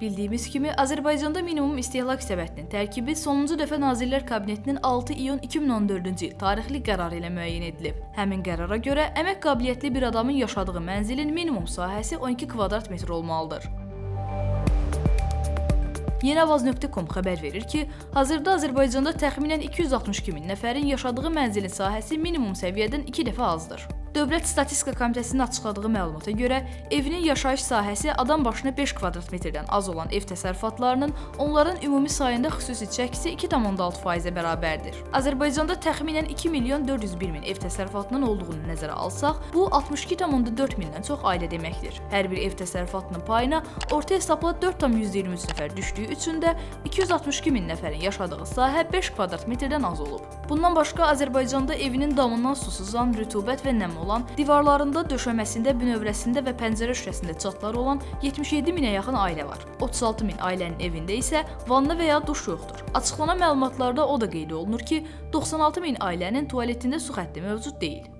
Bildiyimiz kimi, Azərbaycanda minimum istehlak səbətinin tərkibi sonuncu dəfə Nazirlər Kabinetinin 6 iyun 2014-cü il tarixli qərarı ilə müəyyən edilib. Həmin qərara görə əmək qabiliyyətli bir adamın yaşadığı mənzilin minimum sahəsi 12 kvadrat metr olmalıdır. Yeniavaz.com xəbər verir ki, hazırda Azərbaycanda təxminən 262 min nəfərin yaşadığı mənzilin sahəsi minimum səviyyədən 2 dəfə azdır. Dövlət Statistika Komitəsinin açıqladığı məlumata görə, evinin yaşayış sahəsi adam başına 5 kvadrat metrdən az olan ev təsərrüfatlarının onların ümumi sayında xüsusi çəkisi 2,6%-ə bərabərdir. Azərbaycanda təxminən 2 milyon 401 min ev təsərrüfatının olduğunu nəzərə alsaq, bu 62,4 mindən çox ailə deməkdir. Hər bir ev təsərrüfatının payına orta hesabla 4,123 nəfər düşdüyü üçün də 262 min nəfərin yaşadığı sahə 5 kvadrat metrdən az olub. Bundan başqa Azərbaycanda evinin damından su sızan, rütubət və nəm olan, divarlarında, döşəməsində, bünövrəsində və pəncərə şüşəsində çatları olan 77 minə yaxın ailə var. 36 min ailənin evində isə vanna və ya duş yoxdur. Açıqlanan məlumatlarda o da qeyd olunur ki, 96 min ailənin tualetində su xətti mövcud deyil.